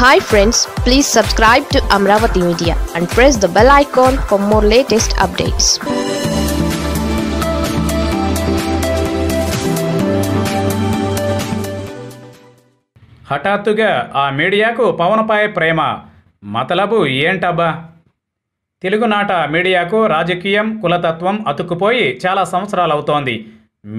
Hi friends please subscribe to Amaravati media and press the bell icon for more latest updates హఠాత్తుగా ఆ మీడియాకు పవన్పై ప్రేమ. మతలబు ఏంటబ్బా? తెలుగునాట మీడియాకు రాజకీయం కులతత్వం అతుక్కుపోయి చాలా సంవత్సరాలు అవుతోంది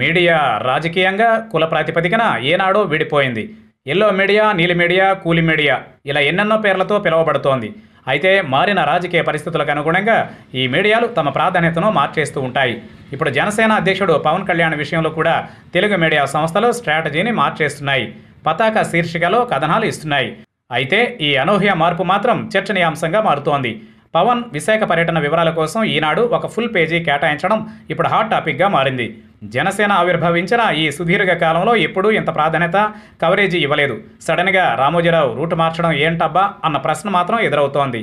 మీడియా రాజకీయంగా కుల ప్రాతిపదికన ఏనాడో విడిపోయింది. ఎల్లో మీడియా నీలి మీడియా కూలి మీడియా ఇలా ఎన్నెన్నో పేర్లతో పిలువబడుతోంది. అయితే మారిన రాజకీయ పరిస్థితులకు అనుగుణంగా ఈ మీడియాలు తమ ప్రాధాన్యతను మార్చేస్తూ ఉంటాయి. ఇప్పుడు జనసేన అధ్యక్షుడు పవన్ కళ్యాణ్ విషయంలో కూడా తెలుగు మీడియా సంస్థలు స్ట్రాటజీని మార్చేస్తున్నాయి. పతాక శీర్షికలో కథనాలు ఇస్తున్నాయి. అయితే ఈ అనూహ్య మార్పు మాత్రం చర్చనీయాంశంగా మారుతోంది. పవన్ విశాఖ పర్యటన వివరాల కోసం ఈనాడు ఒక ఫుల్ పేజీ కేటాయించడం ఇప్పుడు హాట్ టాపిక్గా మారింది. జనసేన ఆవిర్భవించిన ఈ సుదీర్ఘ కాలంలో ఎప్పుడూ ఇంత ప్రాధాన్యత కవరేజీ ఇవ్వలేదు. సడన్గా రామోజీరావు రూటు మార్చడం ఏంటబ్బా అన్న ప్రశ్న మాత్రం ఎదురవుతోంది.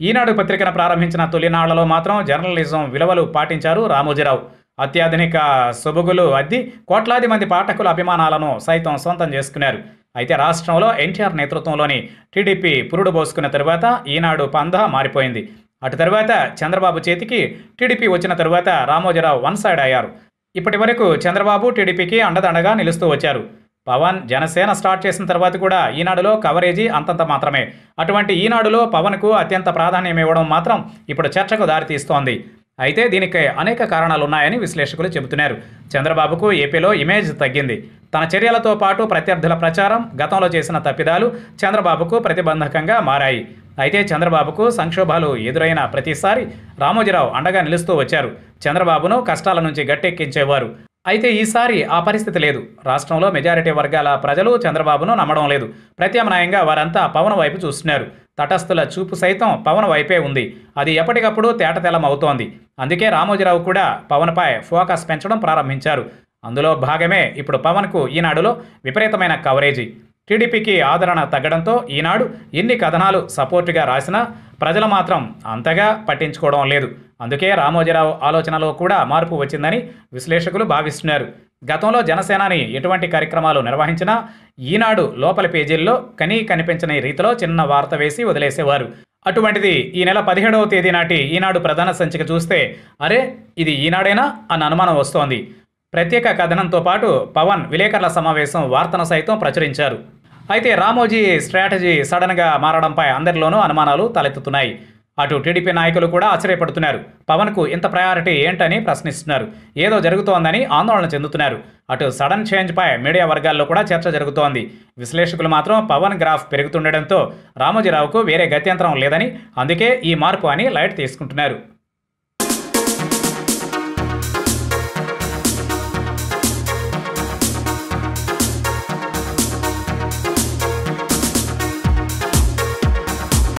ఈనాడు పత్రికను ప్రారంభించిన తొలినాళ్ళలో మాత్రం జర్నలిజం విలువలు పాటించారు రామోజీరావు. అత్యాధునిక సొబగులు అద్ది కోట్లాది మంది పాఠకుల అభిమానాలను సైతం సొంతం చేసుకున్నారు. అయితే రాష్ట్రంలో ఎన్టీఆర్ నేతృత్వంలోని టీడీపీ పురుడు పోసుకున్న తరువాత ఈనాడు పందా మారిపోయింది. అటు తరువాత చంద్రబాబు చేతికి టీడీపీ వచ్చిన తరువాత రామోజీరావు వన్ సైడ్ అయ్యారు. ఇప్పటి వరకు చంద్రబాబు టీడీపీకి అండదండగా నిలుస్తూ వచ్చారు. పవన్ జనసేన స్టార్ట్ చేసిన తర్వాత కూడా ఈనాడులో కవరేజీ అంతంత మాత్రమే. అటువంటి ఈనాడులో పవన్కు అత్యంత ప్రాధాన్యం ఇవ్వడం మాత్రం ఇప్పుడు చర్చకు దారితీస్తోంది అయితే దీనికి అనేక కారణాలు ఉన్నాయని విశ్లేషకులు చెబుతున్నారు. చంద్రబాబుకు ఏపీలో ఇమేజ్ తగ్గింది. తన చర్యలతో పాటు ప్రత్యర్థుల ప్రచారం గతంలో చేసిన తప్పిదాలు చంద్రబాబుకు ప్రతిబంధకంగా మారాయి. అయితే చంద్రబాబుకు సంక్షోభాలు ఎదురైన ప్రతిసారి రామోజీరావు అండగా నిలుస్తూ వచ్చారు. చంద్రబాబును కష్టాల నుంచి గట్టెక్కించేవారు. అయితే ఈసారి ఆ పరిస్థితి లేదు. రాష్ట్రంలో మెజారిటీ వర్గాల ప్రజలు చంద్రబాబును నమ్మడం లేదు. ప్రత్యామ్నాయంగా వారంతా పవన్ వైపు చూస్తున్నారు. తటస్థుల చూపు సైతం పవన్ వైపే ఉంది. అది ఎప్పటికప్పుడు తేటతెల్లం అవుతోంది. అందుకే రామోజీరావు కూడా పవన్పై ఫోకస్ పెంచడం ప్రారంభించారు. అందులో భాగమే ఇప్పుడు పవన్కు ఈనాడులో విపరీతమైన కవరేజీ. టీడీపీకి ఆదరణ తగ్గడంతో ఈనాడు ఎన్ని కథనాలు సపోర్టుగా రాసినా ప్రజలు మాత్రం అంతగా పట్టించుకోవడం లేదు. అందుకే రామోజీరావు ఆలోచనలో కూడా మార్పు వచ్చిందని విశ్లేషకులు భావిస్తున్నారు. గతంలో జనసేనాని ఎటువంటి కార్యక్రమాలు నిర్వహించినా ఈనాడు లోపల పేజీల్లో కనీ కనిపించని రీతిలో చిన్న వార్త వేసి వదిలేసేవారు. అటువంటిది ఈ నెల పదిహేడవ తేదీ నాటి ఈనాడు ప్రధాన సంచిక చూస్తే అరే ఇది ఈనాడేనా అన్న అనుమానం వస్తోంది. ప్రత్యేక కథనంతో పాటు పవన్ విలేకరుల సమావేశం వార్తను సైతం ప్రచురించారు. అయితే రామోజీ స్ట్రాటజీ సడన్గా మారడంపై అందరిలోనూ అనుమానాలు తలెత్తుతున్నాయి. అటు టీడీపీ నాయకులు కూడా ఆశ్చర్యపడుతున్నారు. పవన్కు ఇంత ప్రయారిటీ ఏంటని ప్రశ్నిస్తున్నారు. ఏదో జరుగుతోందని ఆందోళన చెందుతున్నారు. అటు సడన్ చేంజ్పై మీడియా వర్గాల్లో కూడా చర్చ జరుగుతోంది. విశ్లేషకులు మాత్రం పవన్ గ్రాఫ్ పెరుగుతుండడంతో రామోజీరావుకు వేరే గత్యంతరం లేదని అందుకే ఈ మార్పు అని లైట్ తీసుకుంటున్నారు.